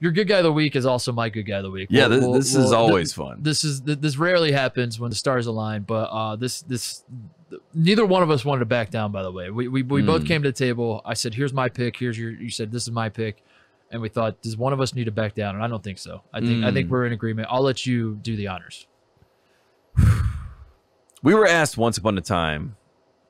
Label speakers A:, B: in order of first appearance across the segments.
A: Your good guy of the week is also my good guy of the week.
B: Yeah,
A: We'll-
B: this,
A: we'll-
B: is
A: we'll-
B: always
A: th-
B: fun.
A: This is th- this rarely happens when the stars align, but uh, this this neither one of us wanted to back down. By the way, we we, we both
B: Mm.
A: came to the table. I said, "Here's my pick. Here's your." You said, "This is my pick," and we thought, "Does one of us need to back down?" And I don't think so. I think I think
B: Mm.
A: we're in agreement. I'll let you do the honors.
B: We were asked once upon a time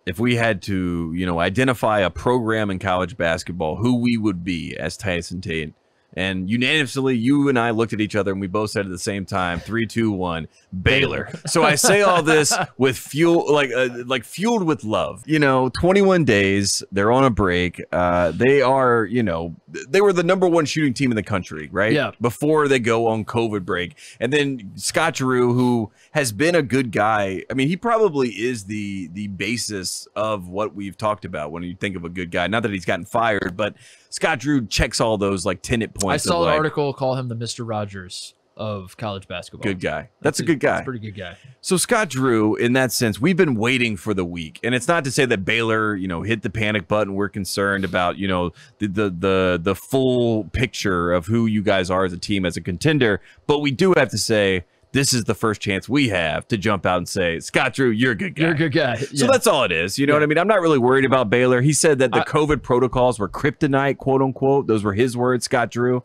B: if we had to, you know, identify a program in college basketball, who we would be as Titus and Tate. And unanimously, you and I looked at each other and we both said at the same time, three, two, one, Baylor. so I say all this with fuel, like uh, like fueled with love. You know, 21 days, they're on a break. Uh, they are, you know, they were the number one shooting team in the country, right?
A: Yeah.
B: Before they go on COVID break, and then Scott Drew, who has been a good guy. I mean, he probably is the the basis of what we've talked about when you think of a good guy. Not that he's gotten fired, but Scott Drew checks all those like tenant
A: I saw an
B: like,
A: article call him the Mister Rogers of college basketball.
B: Good guy. That's, a good guy.
A: That's a pretty good guy.
B: So Scott Drew, in that sense, we've been waiting for the week, and it's not to say that Baylor, you know, hit the panic button. We're concerned about, you know, the the the the full picture of who you guys are as a team, as a contender. But we do have to say this is the first chance we have to jump out and say, Scott Drew, you're a good guy.
A: You're a good guy.
B: So that's all it is. You know what I mean? I'm not really worried about Baylor. He said that the
A: I-
B: COVID protocols were kryptonite, quote unquote. Those were his words, Scott Drew.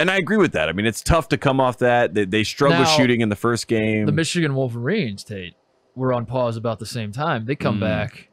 B: And I agree with that. I mean, it's tough to come off that. They, they struggled
A: Now,
B: shooting in the first game.
A: the Michigan Wolverines, Tate, were on pause about the same time. They come
B: Mm.
A: back,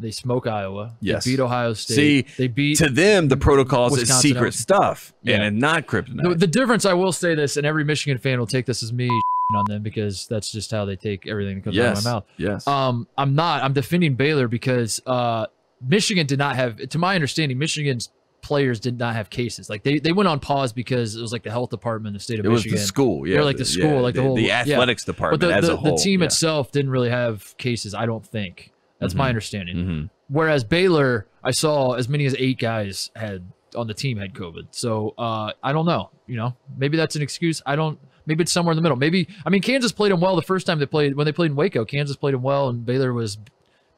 A: they smoke Iowa,
B: Yes.
A: they beat Ohio State,
B: See,
A: they beat
B: to them, the protocols is secret stuff
A: Yeah.
B: and not kryptonite.
A: The, the difference, I will say this, and every Michigan fan will take this as me on them because that's just how they take everything that comes out of my mouth.
B: yes.
A: Um, I'm not. I'm defending Baylor because uh, Michigan did not have, to my understanding, Michigan's players did not have cases. Like they, they went on pause because it was like the health department the state of
B: it was
A: Michigan.
B: the school, yeah.
A: They're like the school, like the whole-
B: the
A: yeah.
B: athletics
A: but
B: department
A: the,
B: as
A: the,
B: a whole.
A: the team
B: yeah.
A: itself didn't really have cases. I don't think. That's my
B: Mhm.
A: understanding.
B: Mhm.
A: Whereas Baylor, I saw as many as eight guys had on the team had COVID. So uh, I don't know. You know, maybe that's an excuse. I don't. Maybe it's somewhere in the middle. Maybe I mean Kansas played them well the first time they played when they played in Waco. Kansas played them well, and Baylor was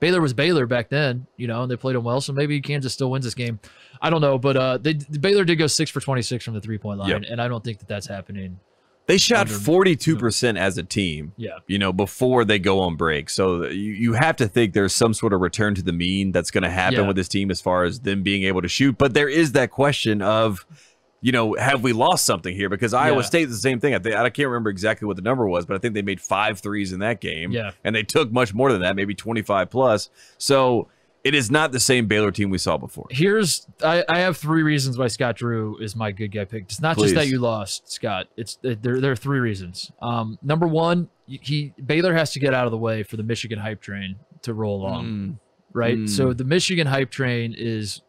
A: Baylor was Baylor back then. You know, and they played them well. So maybe Kansas still wins this game. I don't know, but uh, they Baylor did go six for twenty six from the three point line,
B: Yep.
A: and I don't think that that's happening.
B: They shot 42% as a team.
A: Yeah.
B: you know, before they go on break. So uh, you, you have to think there's some sort of return to the mean that's going to happen
A: Yeah.
B: with this team as far as them being able to shoot. But there is that question of, you know, have we lost something here? Because Iowa
A: Yeah.
B: State is the same thing. I think I can't remember exactly what the number was, but I think they made five threes in that game.
A: Yeah.
B: And they took much more than that, maybe 25 plus. So it is not the same Baylor team we saw before.
A: Here's I, I have three reasons why Scott Drew is my good guy pick. It's not just that you lost, Scott. It's there. There are three reasons. Um, number one, he Baylor has to get out of the way for the Michigan hype train to roll along,
B: Mm.
A: right?
B: Mm.
A: So the Michigan hype train is,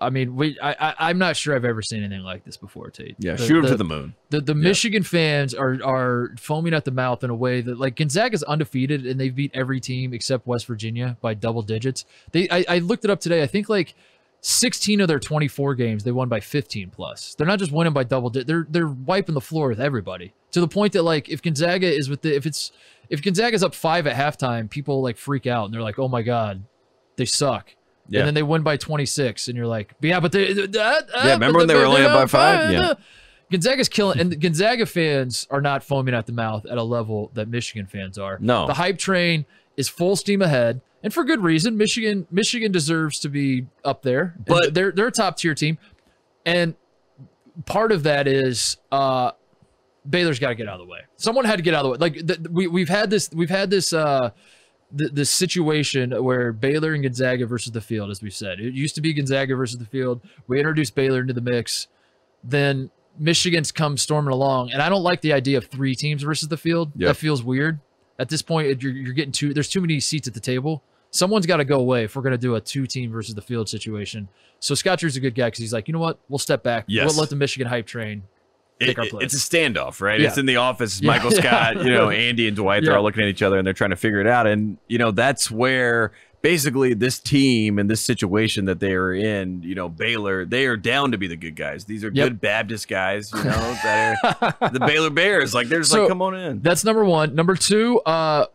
A: I mean, we I, I I'm not sure I've ever seen anything like this before, Tate.
B: Yeah,
A: The-
B: shoot him
A: the-
B: to the moon.
A: the the Michigan fans are are foaming at the mouth in a way that like Gonzaga's undefeated and they've beat every team except West Virginia by double digits. They I, I looked it up today. I think like 16 of their 24 games they won by 15 plus. They're not just winning by double digits. They're they're wiping the floor with everybody to the point that like if Gonzaga is with the if it's if Gonzaga's up five at halftime, people like freak out and they're like, oh my god, they suck.
B: Yeah.
A: And then they win by 26, and you're like, yeah, but they,
B: Yeah, remember when they were only up by five? Yeah.
A: Gonzaga's killing, and Gonzaga fans are not foaming at the mouth at a level that Michigan fans are.
B: No.
A: the hype train is full steam ahead, and for good reason. Michigan, Michigan deserves to be up there, And
B: But-
A: they're they're a top tier team, and part of that is uh, Baylor's got to get out of the way. Someone had to get out of the way. Like we we've had this we've had this uh th- this situation where Baylor and Gonzaga versus the field, as we've said. It used to be Gonzaga versus the field. We introduced Baylor into the mix. Then Michigan's come storming along, and I don't like the idea of three teams versus the field.
B: Yep.
A: That feels weird. At this point, you're, you're getting too. There's too many seats at the table. Someone's got to go away if we're going to do a two team versus the field situation. So Scott Drew's a good guy because he's like, you know what? We'll step back.
B: Yes.
A: We'll let the Michigan hype train
B: It- it's a standoff, right?
A: Yeah.
B: It's in the office.
A: Yeah.
B: Michael Scott, you know, Andy and Dwight, they're
A: Yeah.
B: all looking at each other and they're trying to figure it out. And, you know, that's where basically this team and this situation that they are in, you know, Baylor, they are down to be the good guys. These are
A: Yep.
B: good Baptist guys, you know, that are the Baylor Bears. Like, they're just
A: So-
B: like, come on in.
A: That's number one. Number two, uh,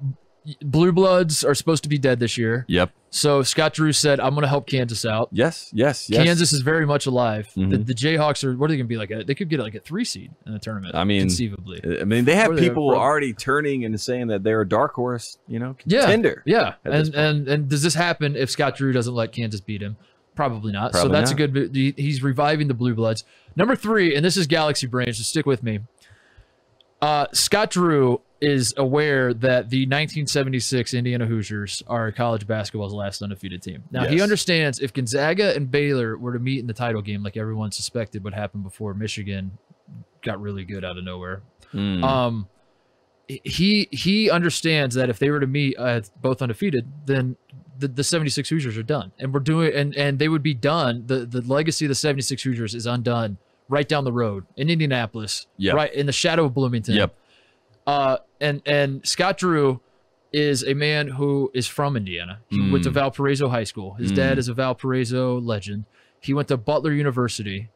A: Blue Bloods are supposed to be dead this year.
B: Yep.
A: So Scott Drew said, I'm going to help Kansas out.
B: Yes. Yes. Yes.
A: Kansas is very much alive. The,
B: Mhm.
A: the Jayhawks are, what are they going to be like? A, they could get like a three seed in the tournament.
B: I mean,
A: conceivably.
B: I mean, they have people
A: broke.
B: already turning and saying that they're a dark horse, you know,
A: Yeah.
B: contender.
A: Yeah.
B: this
A: And, and, and does this happen if Scott Drew doesn't let Kansas beat him? Probably not. so that's
B: not.
A: a good, he's reviving the Blue Bloods. Number three, and this is Galaxy Brain, so stick with me. Uh, Scott Drew is aware that the 1976 Indiana Hoosiers are college basketball's last undefeated team. Now he understands if Gonzaga and Baylor were to meet in the title game, like everyone suspected would happen before Michigan got really good out of nowhere.
B: Mm.
A: Um, he he understands that if they were to meet uh, both undefeated, then the, the 76 Hoosiers are done, and we're doing and and they would be done. The the legacy of the 76 Hoosiers is undone right down the road in Indianapolis,
B: Yep.
A: right in the shadow of Bloomington.
B: Yep.
A: Uh, and and Scott Drew is a man who is from Indiana. He went to
B: Mm.
A: Valparaiso High School. His
B: Mm.
A: dad is a Valparaiso legend. He went to Butler University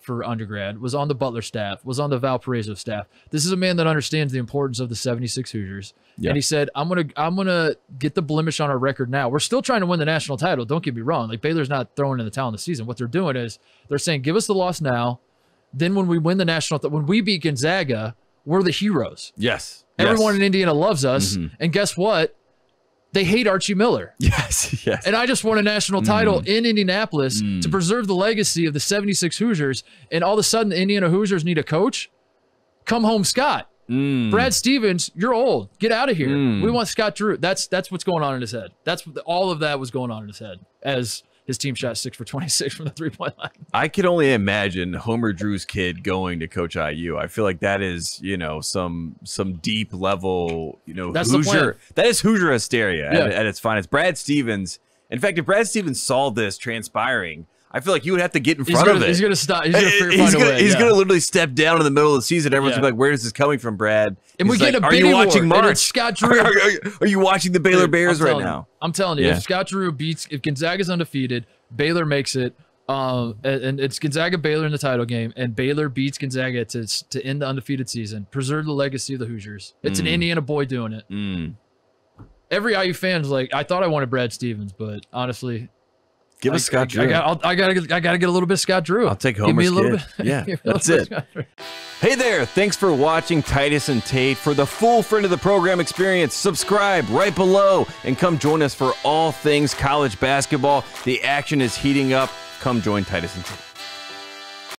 A: for undergrad, was on the Butler staff, was on the Valparaiso staff. This is a man that understands the importance of the 76 Hoosiers.
B: Yeah.
A: And he said, I'm gonna I'm gonna get the blemish on our record now. We're still trying to win the national title. Don't get me wrong. Like Baylor's not throwing in the towel in the season. What they're doing is they're saying, give us the loss now. Then when we win the national, th- when we beat Gonzaga, we're the heroes.
B: yes.
A: Everyone
B: yes.
A: in Indiana loves us.
B: Mhm.
A: And guess what? They hate Archie Miller.
B: Yes. Yes.
A: And I just won a national title in Indianapolis
B: Mm.
A: to preserve the legacy of the 76 Hoosiers. And all of a sudden, the Indiana Hoosiers need a coach. Come home, Scott.
B: Mm.
A: Brad Stevens, you're old. Get out of here.
B: Mm.
A: We want Scott Drew. That's that's what's going on in his head. That's what all of that was going on in his head as his team shot six for 26 from the three point line.
B: I can only imagine Homer Drew's kid going to coach IU. I feel like that is, you know, some some deep level, you know,
A: That's
B: Hoosier. That is Hoosier hysteria at, at its finest. Brad Stevens. In fact, if Brad Stevens saw this transpiring, I feel like you would have to get in
A: He's
B: front
A: gonna,
B: of it.
A: he's gonna stop. He's gonna
B: Uh, he's gonna,
A: way.
B: he's
A: yeah.
B: gonna literally step down in the middle of the season. Everyone's
A: Yeah.
B: be like, "Where is this coming from, Brad?"
A: and we
B: He's
A: get
B: like,
A: a
B: Are you watching March?
A: Scott Drew.
B: are- are- are you watching the Baylor
A: Dude,
B: Bears right
A: telling you.
B: now?
A: I'm telling you,
B: Yeah.
A: if Scott Drew beats, if Gonzaga's undefeated, Baylor makes it, um, and, and it's Gonzaga Baylor in the title game, and Baylor beats Gonzaga to to end the undefeated season, preserve the legacy of the Hoosiers. It's an
B: Mm.
A: Indiana boy doing it.
B: Mm.
A: Every IU fan's like, I thought I wanted Brad Stevens, but honestly,
B: Give
A: I,
B: us Scott
A: I,
B: Drew.
A: I, I gotta, get, I gotta get a little bit of Scott Drew.
B: I'll take
A: Give me a little
B: kid.
A: bit.
B: Yeah,
A: give me a
B: that's it.
A: bit of Scott Drew.
B: Hey there, thanks for watching Titus and Tate. For the full friend of the program experience, subscribe right below and come join us for all things college basketball. The action is heating up. Come join Titus and Tate.